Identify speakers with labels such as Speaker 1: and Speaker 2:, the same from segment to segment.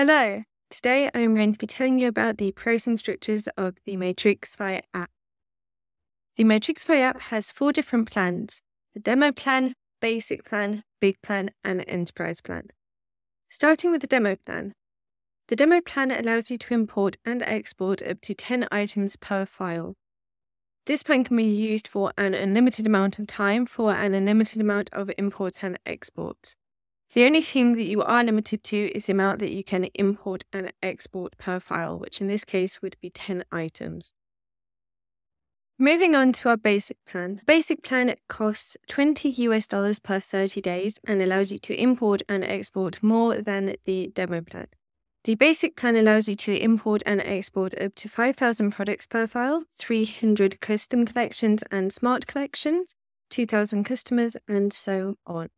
Speaker 1: Hello, today I am going to be telling you about the pros and structures of the Matrixify app. The Matrixify app has four different plans the demo plan, basic plan, big plan, and enterprise plan. Starting with the demo plan. The demo plan allows you to import and export up to 10 items per file. This plan can be used for an unlimited amount of time for an unlimited amount of imports and exports. The only thing that you are limited to is the amount that you can import and export per file, which in this case would be 10 items. Moving on to our basic plan. Basic plan costs 20 US dollars per 30 days and allows you to import and export more than the demo plan. The basic plan allows you to import and export up to 5,000 products per file, 300 custom collections and smart collections, 2,000 customers, and so on.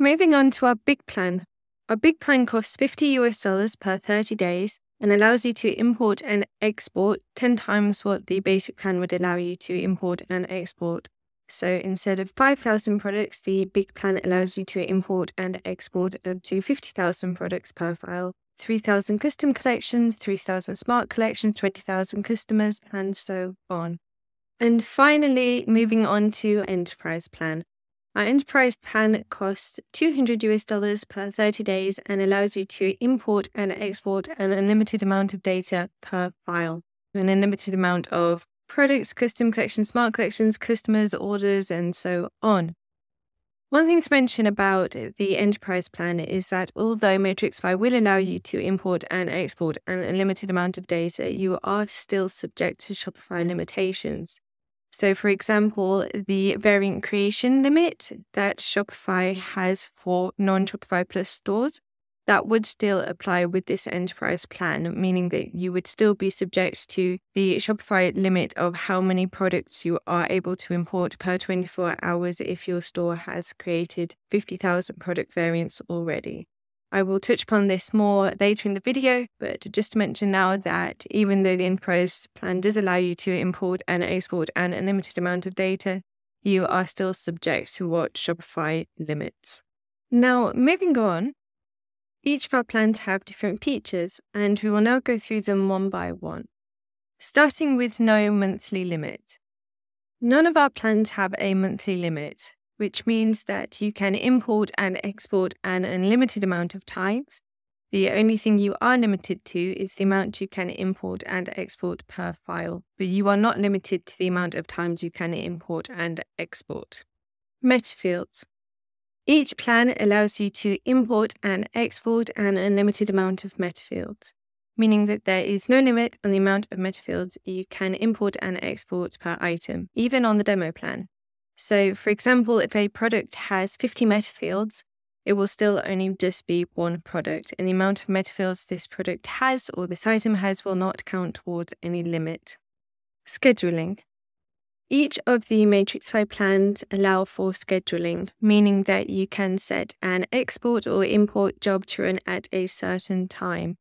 Speaker 1: Moving on to our big plan. Our big plan costs 50 US dollars per 30 days and allows you to import and export 10 times what the basic plan would allow you to import and export. So instead of 5,000 products, the big plan allows you to import and export up to 50,000 products per file, 3,000 custom collections, 3,000 smart collections, 20,000 customers, and so on. And finally, moving on to enterprise plan. Our enterprise plan costs 200 US dollars per 30 days and allows you to import and export an unlimited amount of data per file, an unlimited amount of products, custom collections, smart collections, customers, orders, and so on. One thing to mention about the enterprise plan is that although Matrixify will allow you to import and export an unlimited amount of data, you are still subject to Shopify limitations. So, for example, the variant creation limit that Shopify has for non Shopify Plus stores, that would still apply with this enterprise plan, meaning that you would still be subject to the Shopify limit of how many products you are able to import per 24 hours if your store has created 50,000 product variants already. I will touch upon this more later in the video, but just to mention now that even though the enterprise plan does allow you to import and export an unlimited amount of data, you are still subject to what Shopify limits. Now, moving on, each of our plans have different features, and we will now go through them one by one. Starting with no monthly limit. None of our plans have a monthly limit, which means that you can import and export an unlimited amount of times. The only thing you are limited to is the amount you can import and export per file, but you are not limited to the amount of times you can import and export. Meta fields. Each plan allows you to import and export an unlimited amount of meta fields, meaning that there is no limit on the amount of meta fields you can import and export per item, even on the demo plan. So, for example, if a product has 50 meta fields, it will still only just be one product, and the amount of meta fields this product has or this item has will not count towards any limit. Scheduling. Each of the matrix Matrixify plans allow for scheduling, meaning that you can set an export or import job to run at a certain time.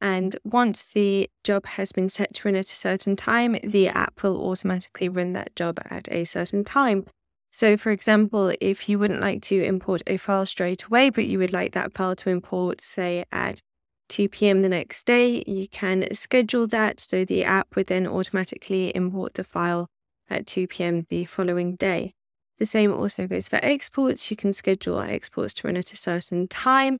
Speaker 1: And once the job has been set to run at a certain time, the app will automatically run that job at a certain time. So, for example, if you wouldn't like to import a file straight away, but you would like that file to import, say, at 2 p.m. the next day, you can schedule that so the app would then automatically import the file at 2 p.m. the following day. The same also goes for exports. You can schedule exports to run at a certain time.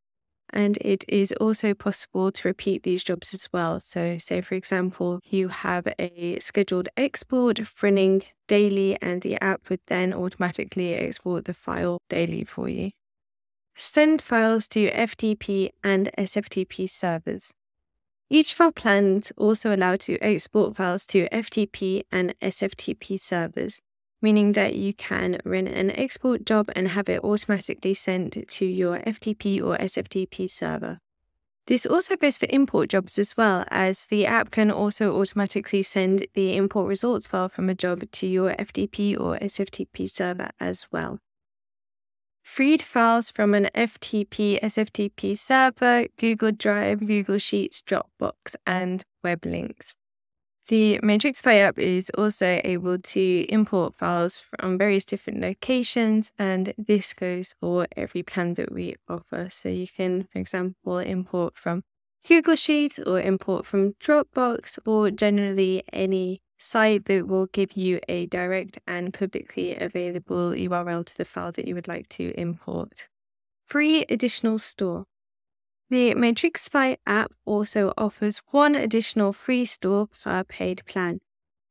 Speaker 1: And it is also possible to repeat these jobs as well. So, say for example, you have a scheduled export running daily, and the app would then automatically export the file daily for you. Send files to FTP and SFTP servers. Each of our plans also allow to export files to FTP and SFTP servers meaning that you can run an export job and have it automatically sent to your FTP or SFTP server. This also goes for import jobs as well, as the app can also automatically send the import results file from a job to your FTP or SFTP server as well. Freed files from an FTP, SFTP server, Google Drive, Google Sheets, Dropbox, and web links. The Matrixify app is also able to import files from various different locations, and this goes for every plan that we offer. So you can, for example, import from Google Sheets or import from Dropbox or generally any site that will give you a direct and publicly available URL to the file that you would like to import. Free additional store. The Matrixify app also offers one additional free store per paid plan,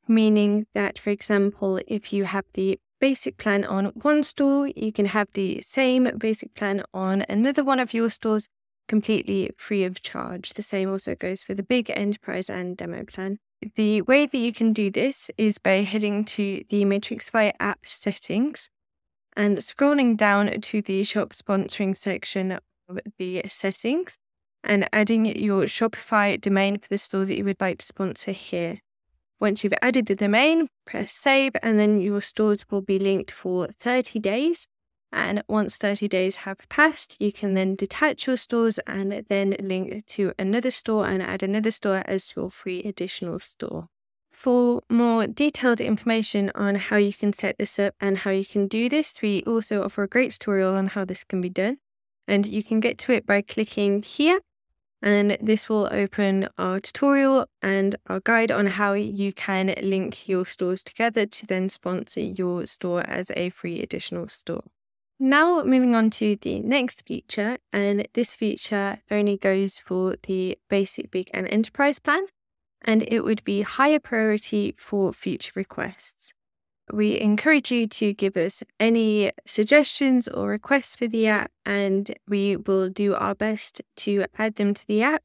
Speaker 1: meaning that, for example, if you have the basic plan on one store, you can have the same basic plan on another one of your stores completely free of charge. The same also goes for the big enterprise and demo plan. The way that you can do this is by heading to the Matrixify app settings and scrolling down to the shop sponsoring section the settings and adding your Shopify domain for the store that you would like to sponsor here. Once you've added the domain, press save, and then your stores will be linked for 30 days. And once 30 days have passed, you can then detach your stores and then link to another store and add another store as your free additional store. For more detailed information on how you can set this up and how you can do this, we also offer a great tutorial on how this can be done. And you can get to it by clicking here. And this will open our tutorial and our guide on how you can link your stores together to then sponsor your store as a free additional store. Now moving on to the next feature, and this feature only goes for the basic, big, and enterprise plan, and it would be higher priority for future requests. We encourage you to give us any suggestions or requests for the app, and we will do our best to add them to the app.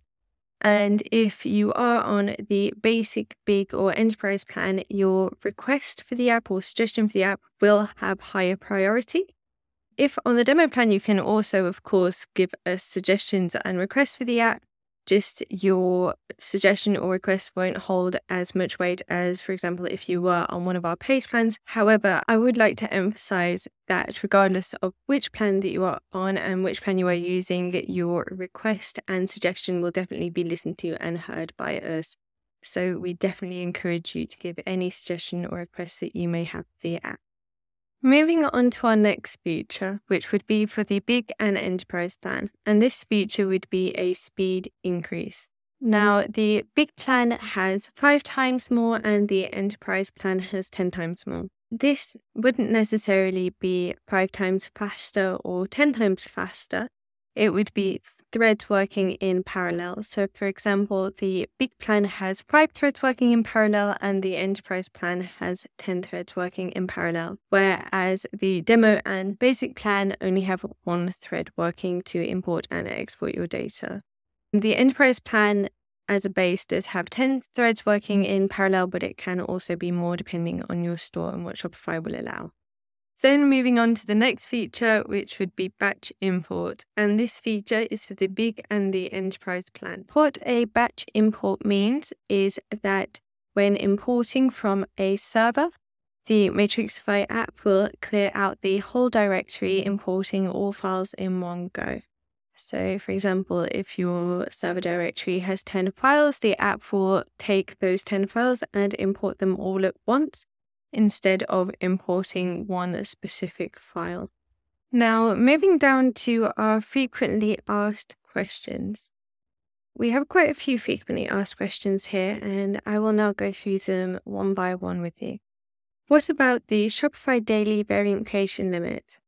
Speaker 1: And if you are on the basic, big, or enterprise plan, your request for the app or suggestion for the app will have higher priority. If on the demo plan, you can also, of course, give us suggestions and requests for the app, just your suggestion or request won't hold as much weight as, for example, if you were on one of our paid plans. However, I would like to emphasize that regardless of which plan that you are on and which plan you are using, your request and suggestion will definitely be listened to and heard by us. So we definitely encourage you to give any suggestion or request that you may have the app. Moving on to our next feature, which would be for the big and enterprise plan. And this feature would be a speed increase. Now, the big plan has five times more and the enterprise plan has 10 times more. This wouldn't necessarily be five times faster or 10 times faster. It would be threads working in parallel. So, for example, the big plan has five threads working in parallel, and the enterprise plan has 10 threads working in parallel, whereas the demo and basic plan only have one thread working to import and export your data. The enterprise plan as a base does have 10 threads working in parallel, but it can also be more depending on your store and what Shopify will allow. Then moving on to the next feature, which would be batch import. And this feature is for the big and the enterprise plan. What a batch import means is that when importing from a server, the Matrixify app will clear out the whole directory, importing all files in one go. So, for example, if your server directory has 10 files, the app will take those 10 files and import them all at once instead of importing one specific file. Now, moving down to our frequently asked questions. We have quite a few frequently asked questions here, and I will now go through them one by one with you. What about the Shopify daily variant creation limit?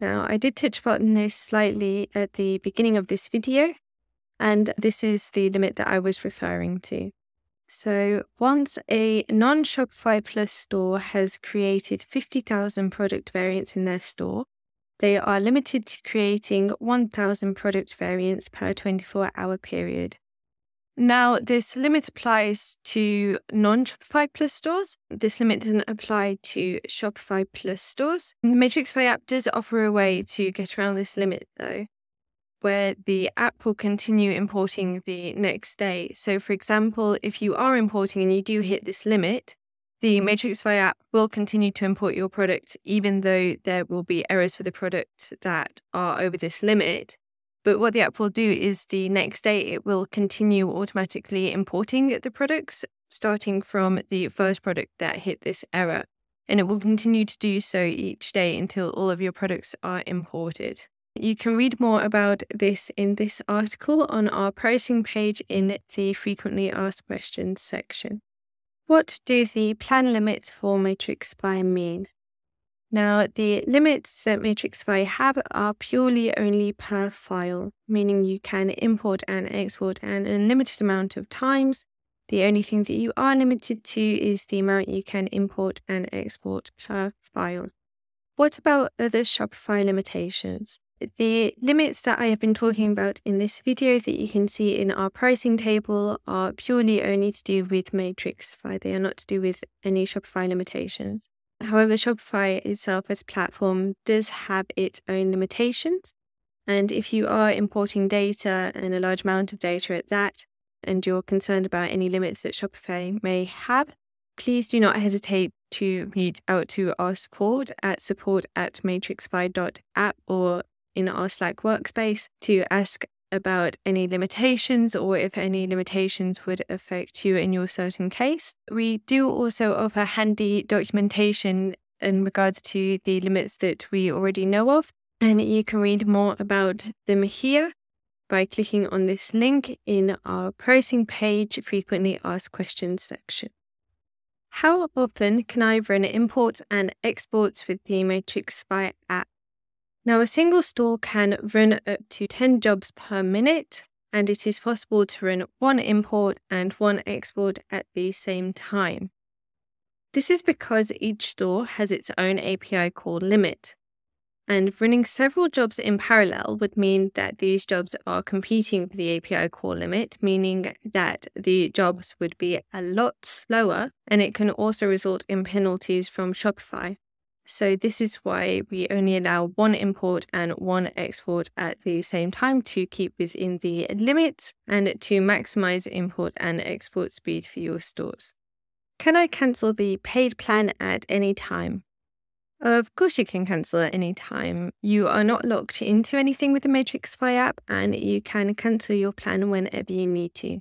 Speaker 1: Now, I did touch upon this slightly at the beginning of this video, and this is the limit that I was referring to. So, once a non Shopify Plus store has created 50,000 product variants in their store, they are limited to creating 1,000 product variants per 24 hour period. Now, this limit applies to non Shopify Plus stores. This limit doesn't apply to Shopify Plus stores. The Matrixify app does offer a way to get around this limit, though where the app will continue importing the next day. So, for example, if you are importing and you do hit this limit, the Matrixify app will continue to import your product, even though there will be errors for the products that are over this limit. But what the app will do is the next day it will continue automatically importing the products, starting from the first product that hit this error. And it will continue to do so each day until all of your products are imported. You can read more about this in this article on our pricing page in the frequently asked questions section. What do the plan limits for matrix Matrixify mean? Now, the limits that matrix Matrixify have are purely only per file, meaning you can import and export an unlimited amount of times. The only thing that you are limited to is the amount you can import and export per file. What about other Shopify limitations? The limits that I have been talking about in this video that you can see in our pricing table are purely only to do with Matrixify. They are not to do with any Shopify limitations. However, Shopify itself as a platform does have its own limitations. And if you are importing data and a large amount of data at that, and you're concerned about any limits that Shopify may have, please do not hesitate to reach out to our support at support at matrixify.app or in our Slack workspace to ask about any limitations or if any limitations would affect you in your certain case. We do also offer handy documentation in regards to the limits that we already know of, and you can read more about them here by clicking on this link in our pricing page frequently asked questions section. How often can I run imports and exports with the Matrixify app? Now, a single store can run up to 10 jobs per minute, and it is possible to run one import and one export at the same time. This is because each store has its own API call limit. And running several jobs in parallel would mean that these jobs are competing for the API call limit, meaning that the jobs would be a lot slower, and it can also result in penalties from Shopify. So this is why we only allow one import and one export at the same time to keep within the limits and to maximize import and export speed for your stores. Can I cancel the paid plan at any time? Of course, you can cancel at any time. You are not locked into anything with the Matrixify app, and you can cancel your plan whenever you need to.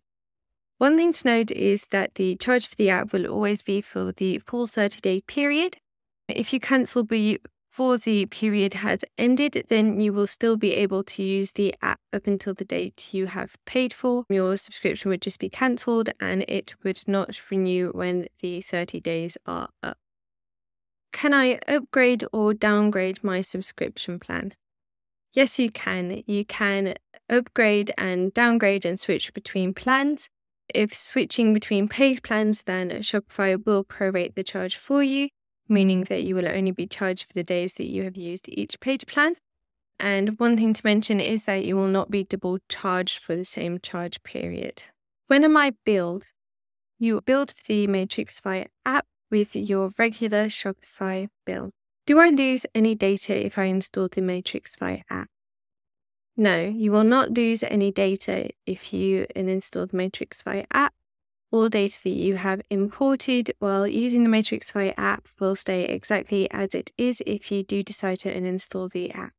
Speaker 1: One thing to note is that the charge for the app will always be for the full 30 day period, if you cancel before the period has ended, then you will still be able to use the app up until the date you have paid for. Your subscription would just be cancelled and it would not renew when the 30 days are up. Can I upgrade or downgrade my subscription plan? Yes, you can. You can upgrade and downgrade and switch between plans. If switching between paid plans, then Shopify will prorate the charge for you meaning that you will only be charged for the days that you have used each paid plan. And one thing to mention is that you will not be double charged for the same charge period. When am I billed? You build the Matrixify app with your regular Shopify bill. Do I lose any data if I install the Matrixify app? No, you will not lose any data if you install the Matrixify app all data that you have imported while using the Matrixify app will stay exactly as it is if you do decide to uninstall the app.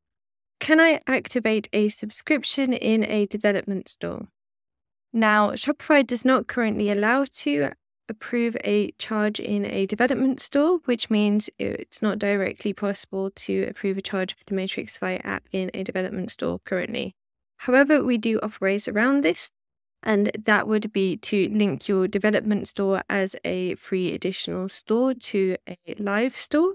Speaker 1: Can I activate a subscription in a development store? Now, Shopify does not currently allow to approve a charge in a development store, which means it's not directly possible to approve a charge for the Matrixify app in a development store currently. However, we do offer ways around this and that would be to link your development store as a free additional store to a live store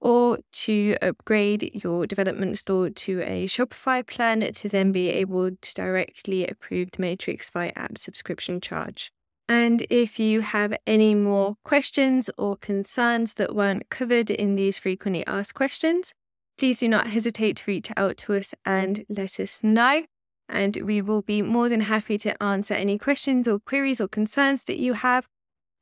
Speaker 1: or to upgrade your development store to a Shopify plan to then be able to directly approve the Matrixify app subscription charge. And if you have any more questions or concerns that weren't covered in these frequently asked questions, please do not hesitate to reach out to us and let us know and we will be more than happy to answer any questions or queries or concerns that you have.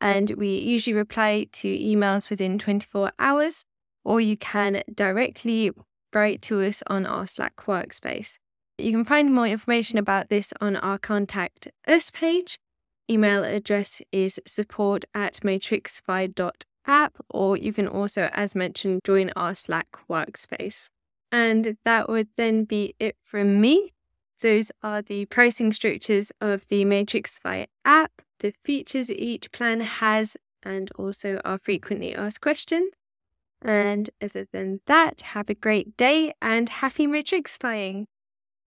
Speaker 1: And we usually reply to emails within 24 hours, or you can directly write to us on our Slack workspace. You can find more information about this on our Contact Us page. Email address is support at matrixify.app, or you can also, as mentioned, join our Slack workspace. And that would then be it from me. Those are the pricing structures of the Matrixify app, the features each plan has, and also our frequently asked questions. And other than that, have a great day and happy Matrixifying.